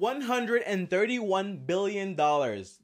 $131 billion.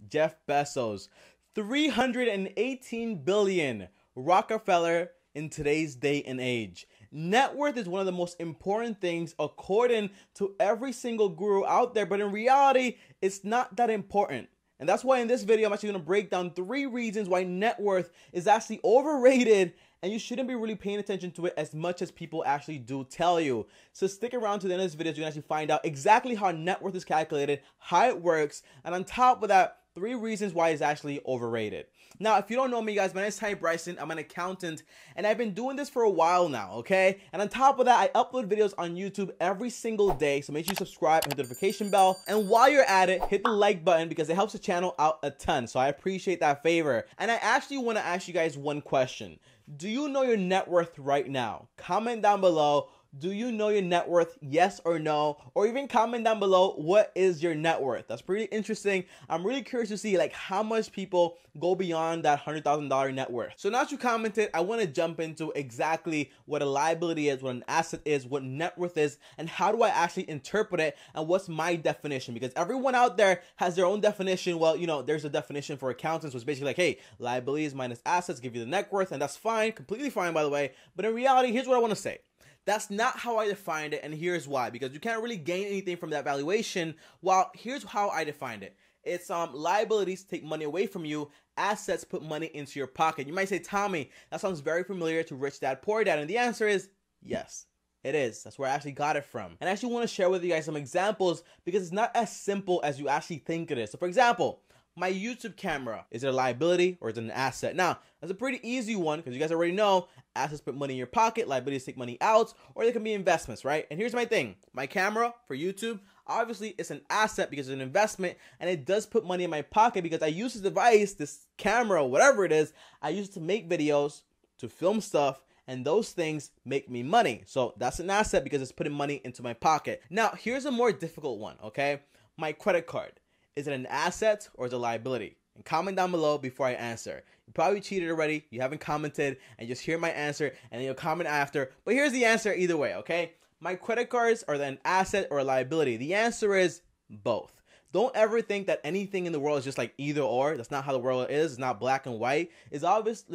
Jeff Bezos. 318 billion. Rockefeller in today's day and age. Net worth is one of the most important things according to every single guru out there, but in reality, it's not that important. And that's why in this video, I'm actually going to break down three reasons why net worth is actually overrated and you shouldn't be really paying attention to it as much as people actually do tell you. So stick around to the end of this video so you can actually find out exactly how net worth is calculated, how it works, and on top of that, three reasons why it's actually overrated. Now, if you don't know me, guys, my name is Tommy Bryson. I'm an accountant, and I've been doing this for a while now, okay? And on top of that, I upload videos on YouTube every single day, so make sure you subscribe and hit the notification bell. And while you're at it, hit the like button because it helps the channel out a ton, so I appreciate that favor. And I actually want to ask you guys one question. Do you know your net worth right now? Comment down below do you know your net worth? Yes or no? Or even comment down below what is your net worth. That's pretty interesting. I'm really curious to see like how much people go beyond that $100,000 net worth. So now that you commented, I want to jump into exactly what a liability is, what an asset is, what net worth is, and how do I actually interpret it and what's my definition because everyone out there has their own definition. Well, you know, there's a definition for accountants which is basically like, hey, liabilities minus assets give you the net worth and that's fine, completely fine by the way. But in reality, here's what I want to say. That's not how I defined it, and here's why. Because you can't really gain anything from that valuation. While here's how I defined it. It's um liabilities take money away from you, assets put money into your pocket. You might say, Tommy, that sounds very familiar to Rich Dad Poor Dad, and the answer is yes. It is. That's where I actually got it from. And I actually want to share with you guys some examples because it's not as simple as you actually think it is. So, for example, my YouTube camera. Is it a liability or is it an asset? Now, that's a pretty easy one because you guys already know assets put money in your pocket, liabilities take money out, or they can be investments, right? And here's my thing my camera for YouTube, obviously, it's an asset because it's an investment and it does put money in my pocket because I use this device, this camera, whatever it is, I use it to make videos, to film stuff, and those things make me money. So that's an asset because it's putting money into my pocket. Now, here's a more difficult one, okay? My credit card. Is it an asset or is it a liability? And comment down below before I answer. You probably cheated already, you haven't commented, and just hear my answer, and then you'll comment after. But here's the answer either way, okay? My credit cards are an asset or a liability. The answer is both. Don't ever think that anything in the world is just like either or. That's not how the world is. It's not black and white. It's obvious.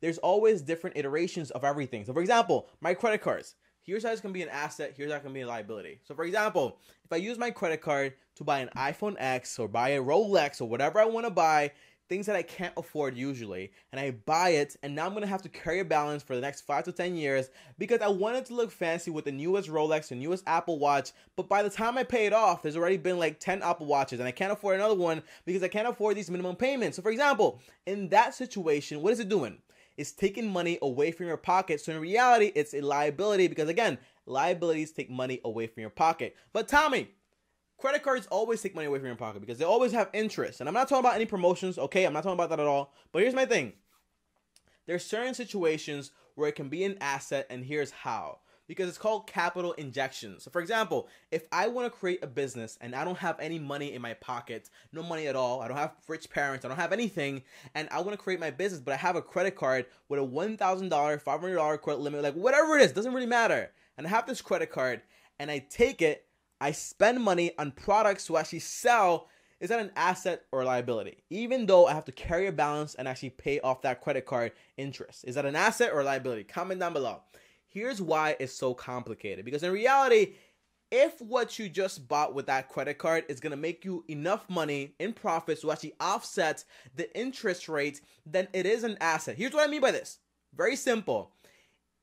There's always different iterations of everything. So, for example, my credit cards here's how it's gonna be an asset, here's how it can be a liability. So for example, if I use my credit card to buy an iPhone X or buy a Rolex or whatever I want to buy, things that I can't afford usually, and I buy it, and now I'm gonna have to carry a balance for the next five to ten years because I wanted to look fancy with the newest Rolex, the newest Apple Watch. But by the time I pay it off, there's already been like 10 Apple Watches, and I can't afford another one because I can't afford these minimum payments. So, for example, in that situation, what is it doing? Is taking money away from your pocket. So in reality, it's a liability because again, liabilities take money away from your pocket. But Tommy, credit cards always take money away from your pocket because they always have interest. And I'm not talking about any promotions, okay? I'm not talking about that at all. But here's my thing. There's certain situations where it can be an asset and here's how because it's called capital injection. So, for example, if I want to create a business and I don't have any money in my pocket, no money at all, I don't have rich parents, I don't have anything, and I want to create my business, but I have a credit card with a $1,000, $500 credit limit, like whatever it is, doesn't really matter. And I have this credit card and I take it, I spend money on products to actually sell. Is that an asset or a liability? Even though I have to carry a balance and actually pay off that credit card interest. Is that an asset or a liability? Comment down below. Here's why it's so complicated. Because in reality, if what you just bought with that credit card is going to make you enough money in profits to actually offset the interest rate, then it is an asset. Here's what I mean by this very simple.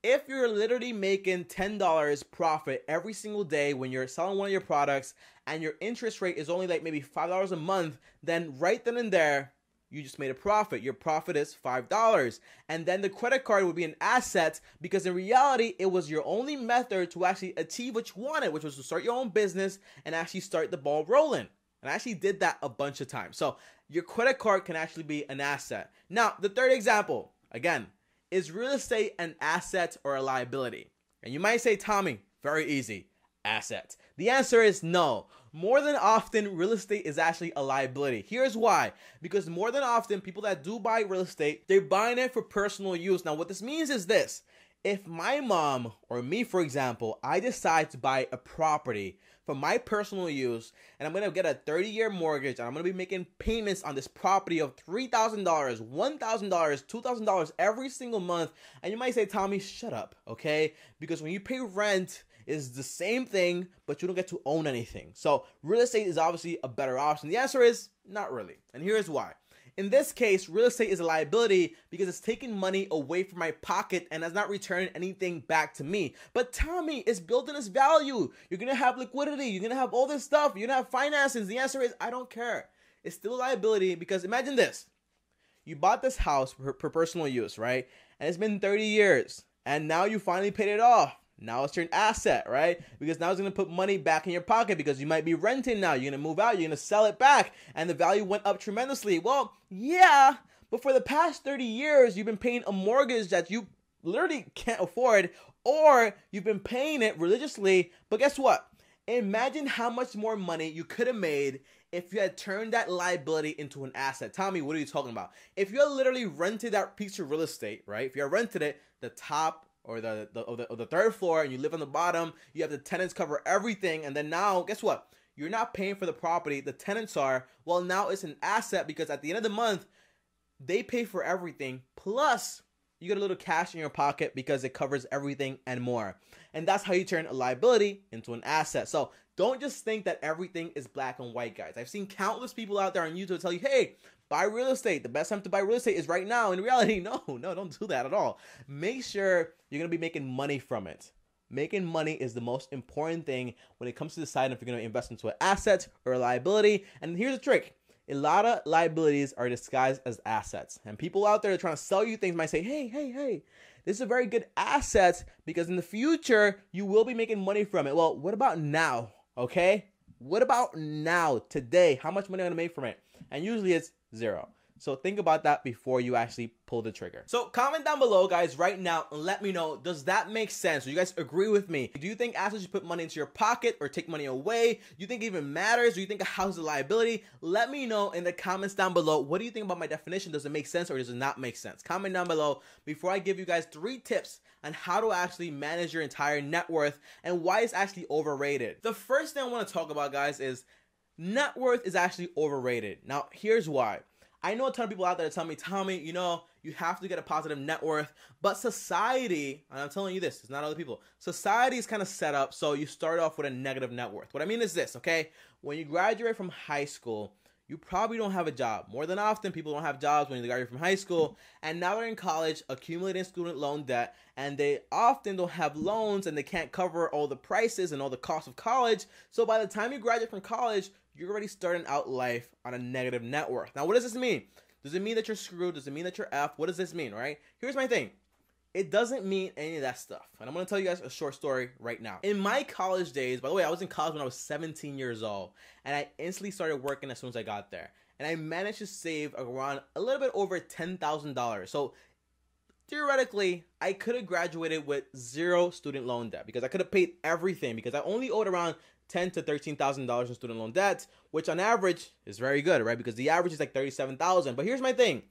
If you're literally making $10 profit every single day when you're selling one of your products and your interest rate is only like maybe $5 a month, then right then and there, you just made a profit. Your profit is $5. And then the credit card would be an asset because in reality, it was your only method to actually achieve what you wanted, which was to start your own business and actually start the ball rolling. And I actually did that a bunch of times. So your credit card can actually be an asset. Now, the third example, again, is real estate an asset or a liability? And you might say, Tommy, very easy, asset. The answer is no more than often, real estate is actually a liability. Here's why. Because more than often, people that do buy real estate, they're buying it for personal use. Now, what this means is this. If my mom or me, for example, I decide to buy a property for my personal use and I'm gonna get a 30 year mortgage and I'm gonna be making payments on this property of $3,000, $1,000, $2,000 every single month. And you might say, Tommy, shut up, okay? Because when you pay rent, is the same thing, but you don't get to own anything. So real estate is obviously a better option. The answer is not really. And here's why. In this case, real estate is a liability because it's taking money away from my pocket and has not returned anything back to me. But Tommy, it's building its value. You're gonna have liquidity, you're gonna have all this stuff, you're gonna have finances. The answer is I don't care. It's still a liability because imagine this. You bought this house for, for personal use, right? And it's been 30 years. And now you finally paid it off. Now it's your asset, right? Because now it's gonna put money back in your pocket because you might be renting now. You're gonna move out, you're gonna sell it back, and the value went up tremendously. Well, yeah, but for the past 30 years, you've been paying a mortgage that you literally can't afford, or you've been paying it religiously. But guess what? Imagine how much more money you could have made if you had turned that liability into an asset. Tommy, what are you talking about? If you literally rented that piece of real estate, right? If you rented it, the top or the the, or the or the third floor and you live on the bottom, you have the tenants cover everything, and then now guess what? You're not paying for the property. The tenants are. Well, now it's an asset because at the end of the month, they pay for everything. Plus, you get a little cash in your pocket because it covers everything and more. And that's how you turn a liability into an asset. So don't just think that everything is black and white, guys. I've seen countless people out there on YouTube tell you, hey, buy real estate. The best time to buy real estate is right now. In reality, no, no, don't do that at all. Make sure you're going to be making money from it. Making money is the most important thing when it comes to deciding if you're going to invest into an asset or a liability. And here's the trick. A lot of liabilities are disguised as assets. And people out there trying to sell you things might say, hey, hey, hey, this is a very good asset because in the future, you will be making money from it. Well, what about now? Okay? What about now, today? How much money am I gonna make from it? And usually it's zero. So think about that before you actually pull the trigger. So comment down below, guys, right now, and let me know, does that make sense? Do you guys agree with me? Do you think assets should put money into your pocket or take money away? Do you think it even matters? Do you think a house is a liability? Let me know in the comments down below. What do you think about my definition? Does it make sense or does it not make sense? Comment down below before I give you guys three tips on how to actually manage your entire net worth and why it's actually overrated. The first thing I want to talk about, guys, is net worth is actually overrated. Now, here's why. I know a ton of people out there that tell me, Tommy, you know, you have to get a positive net worth. But society, and I'm telling you this, it's not other people. Society is kind of set up so you start off with a negative net worth. What I mean is this, okay? When you graduate from high school, you probably don't have a job. More than often, people don't have jobs when they graduate from high school, and now they're in college, accumulating student loan debt, and they often don't have loans and they can't cover all the prices and all the costs of college. So by the time you graduate from college, you're already starting out life on a negative net worth. Now, what does this mean? Does it mean that you're screwed? Does it mean that you're F? What does this mean, right? Here's my thing. It doesn't mean any of that stuff. And I'm gonna tell you guys a short story right now. In my college days, by the way, I was in college when I was 17 years old, and I instantly started working as soon as I got there. And I managed to save around a little bit over $10,000. So theoretically, I could have graduated with zero student loan debt because I could have paid everything because I only owed around ten to thirteen thousand dollars in student loan debt, which on average is very good, right? Because the average is like thirty-seven thousand. But here's my thing: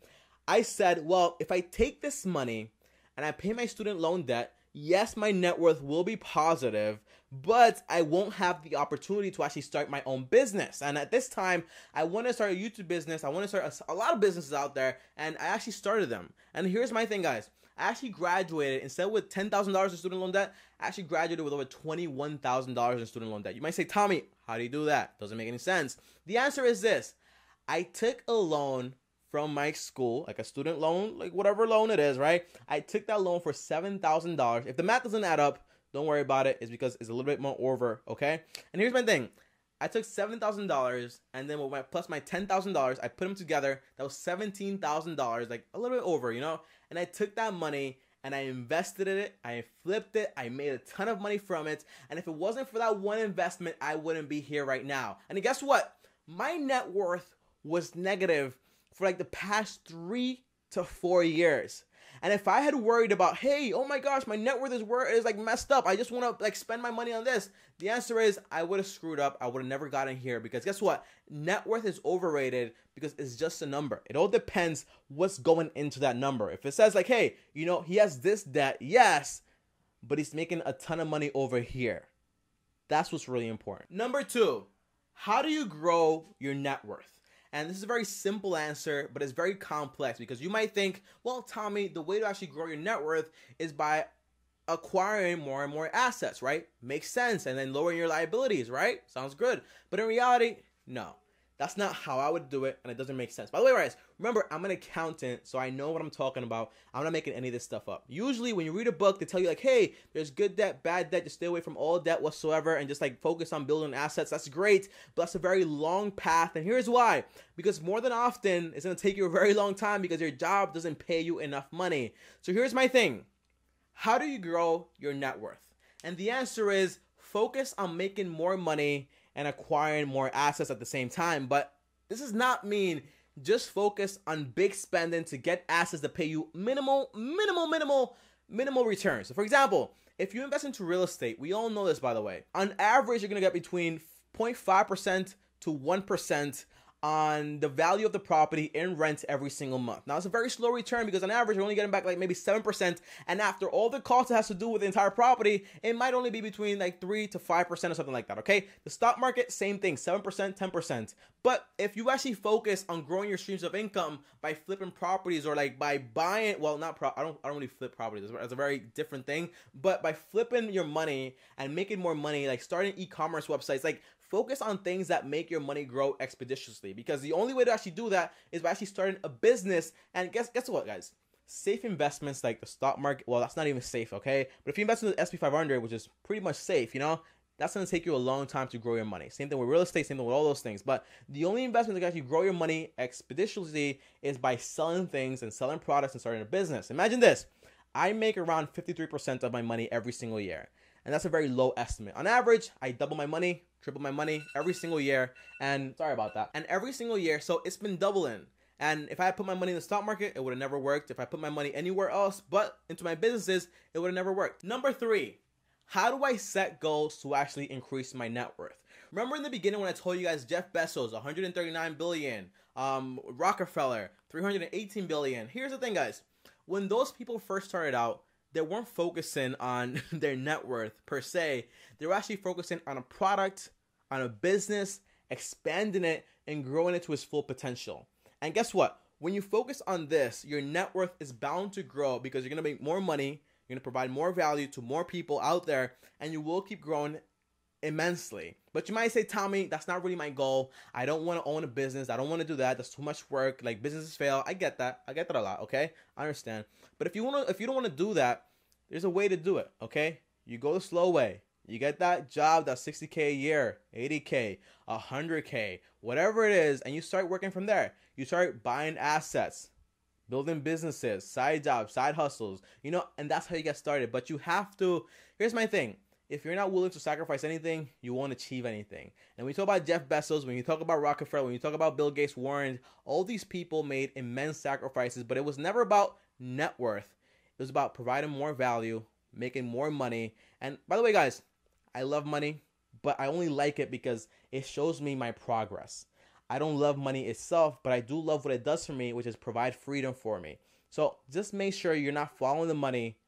I said, well, if I take this money and I pay my student loan debt, yes, my net worth will be positive, but I won't have the opportunity to actually start my own business. And at this time, I want to start a YouTube business. I want to start a, a lot of businesses out there, and I actually started them. And here's my thing, guys. I actually graduated instead with ten thousand dollars in student loan debt. I actually graduated with over twenty one thousand dollars in student loan debt. You might say, Tommy, how do you do that? Doesn't make any sense. The answer is this: I took a loan from my school, like a student loan, like whatever loan it is, right? I took that loan for seven thousand dollars. If the math doesn't add up, don't worry about it. It's because it's a little bit more over, okay? And here's my thing. I took seven thousand dollars, and then with my plus my ten thousand dollars, I put them together. That was seventeen thousand dollars, like a little bit over, you know. And I took that money and I invested in it. I flipped it. I made a ton of money from it. And if it wasn't for that one investment, I wouldn't be here right now. And guess what? My net worth was negative for like the past three to four years. And if I had worried about, hey, oh my gosh, my net worth is where is like messed up. I just want to like spend my money on this. The answer is I would have screwed up. I would have never gotten here because guess what? Net worth is overrated because it's just a number. It all depends what's going into that number. If it says like, hey, you know, he has this debt, yes, but he's making a ton of money over here. That's what's really important. Number two, how do you grow your net worth? And this is a very simple answer, but it's very complex because you might think, well, Tommy, the way to actually grow your net worth is by acquiring more and more assets, right? Makes sense. And then lowering your liabilities, right? Sounds good. But in reality, no. That's not how I would do it, and it doesn't make sense. By the way, guys, remember, I'm an accountant, so I know what I'm talking about. I'm not making any of this stuff up. Usually, when you read a book, they tell you, like, hey, there's good debt, bad debt, just stay away from all debt whatsoever, and just like focus on building assets. That's great, but that's a very long path, and here's why. Because more than often, it's gonna take you a very long time because your job doesn't pay you enough money. So here's my thing How do you grow your net worth? And the answer is focus on making more money and acquiring more assets at the same time. But this does not mean just focus on big spending to get assets that pay you minimal, minimal, minimal, minimal returns. So, for example, if you invest into real estate, we all know this by the way, on average, you're gonna get between 0.5% to 1% on the value of the property in rent every single month. Now it's a very slow return because on average you're only getting back like maybe 7% and after all the costs it has to do with the entire property, it might only be between like 3 to 5% or something like that, okay? The stock market same thing, 7%, 10%. But if you actually focus on growing your streams of income by flipping properties or like by buying, well not pro I don't I don't really flip properties. That's a very different thing, but by flipping your money and making more money like starting e-commerce websites, like focus on things that make your money grow expeditiously because the only way to actually do that is by actually starting a business and guess guess what guys safe investments like the stock market well that's not even safe okay but if you invest in the SP 500 which is pretty much safe you know that's going to take you a long time to grow your money. Same thing with real estate, same thing with all those things. But the only investment that can actually grow your money expeditiously is by selling things and selling products and starting a business. Imagine this I make around 53% of my money every single year. And that's a very low estimate. On average, I double my money triple my money every single year. And sorry about that. And every single year, so it's been doubling. And if I put my money in the stock market, it would have never worked. If I put my money anywhere else but into my businesses, it would have never worked. Number three, how do I set goals to actually increase my net worth? Remember in the beginning when I told you guys Jeff Bezos, 139 billion, um, Rockefeller, 318 billion. Here's the thing, guys. When those people first started out, they weren't focusing on their net worth per se. They were actually focusing on a product, on a business, expanding it, and growing it to its full potential. And guess what? When you focus on this, your net worth is bound to grow because you're gonna make more money, you're gonna provide more value to more people out there, and you will keep growing immensely. But you might say, Tommy, that's not really my goal. I don't want to own a business. I don't want to do that. That's too much work. Like businesses fail. I get that. I get that a lot. Okay, I understand. But if you want to, if you don't want to do that, there's a way to do it. Okay, you go the slow way. You get that job that's 60k a year, 80k, 100k, whatever it is, and you start working from there. You start buying assets, building businesses, side jobs, side hustles, you know, and that's how you get started. But you have to. Here's my thing if you're not willing to sacrifice anything, you won't achieve anything. And when you talk about Jeff Bezos, when you talk about Rockefeller, when you talk about Bill Gates, Warren, all these people made immense sacrifices, but it was never about net worth. It was about providing more value, making more money. And by the way, guys, I love money, but I only like it because it shows me my progress. I don't love money itself, but I do love what it does for me, which is provide freedom for me. So just make sure you're not following the money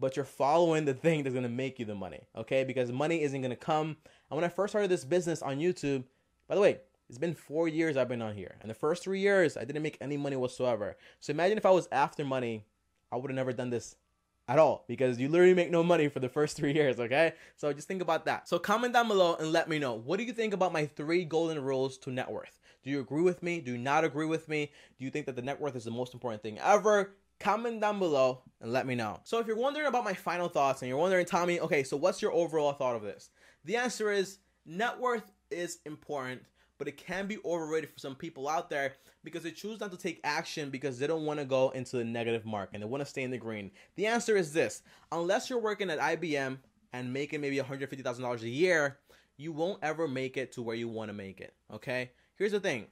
but you're following the thing that's gonna make you the money, okay? Because money isn't gonna come. And when I first started this business on YouTube, by the way, it's been four years I've been on here. And the first three years, I didn't make any money whatsoever. So imagine if I was after money, I would have never done this at all because you literally make no money for the first three years, okay? So just think about that. So comment down below and let me know. What do you think about my three golden rules to net worth? Do you agree with me? Do you not agree with me? Do you think that the net worth is the most important thing ever? Comment down below and let me know. So if you're wondering about my final thoughts and you're wondering, Tommy, okay, so what's your overall thought of this? The answer is net worth is important, but it can be overrated for some people out there because they choose not to take action because they don't want to go into the negative mark and they want to stay in the green. The answer is this unless you're working at IBM and making maybe $150,000 a year, you won't ever make it to where you want to make it. Okay? Here's the thing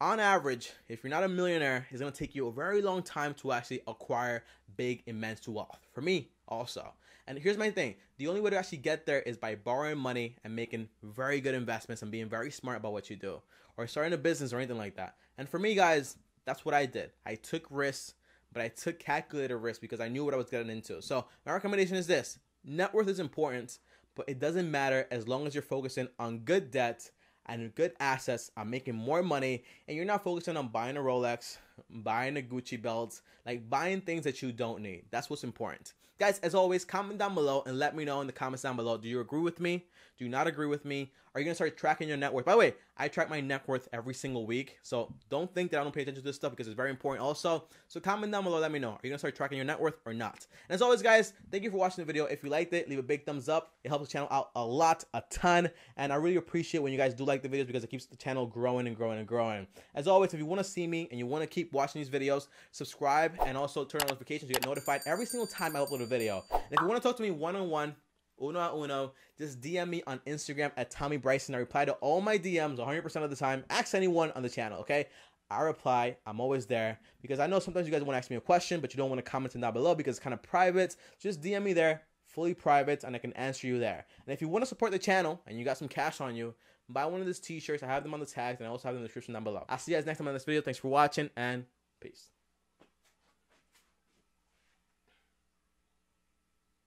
on average, if you're not a millionaire, it's gonna take you a very long time to actually acquire big, immense wealth. For me, also. And here's my thing the only way to actually get there is by borrowing money and making very good investments and being very smart about what you do, or starting a business or anything like that. And for me, guys, that's what I did. I took risks, but I took calculated risks because I knew what I was getting into. So, my recommendation is this net worth is important, but it doesn't matter as long as you're focusing on good debt and good assets on making more money and you're not focusing on buying a Rolex, buying a Gucci belt, like buying things that you don't need. That's what's important. Guys, as always, comment down below and let me know in the comments down below. Do you agree with me? Do you not agree with me? Are you gonna start tracking your net worth? By the way, I track my net worth every single week, so don't think that I don't pay attention to this stuff because it's very important. Also, so comment down below, let me know. Are you gonna start tracking your net worth or not? And as always, guys, thank you for watching the video. If you liked it, leave a big thumbs up. It helps the channel out a lot, a ton, and I really appreciate when you guys do like the videos because it keeps the channel growing and growing and growing. As always, if you want to see me and you want to keep watching these videos, subscribe and also turn on notifications to get notified every single time I upload a video. And if you want to talk to me one on one uno uno. Just DM me on Instagram at Tommy Bryson. I reply to all my DMs 100% of the time. Ask anyone on the channel, okay? I reply. I'm always there because I know sometimes you guys want to ask me a question, but you don't want to comment down below because it's kind of private. Just DM me there, fully private, and I can answer you there. And if you want to support the channel and you got some cash on you, buy one of these t-shirts. I have them on the tags and I also have them in the description down below. I'll see you guys next time on this video. Thanks for watching and peace.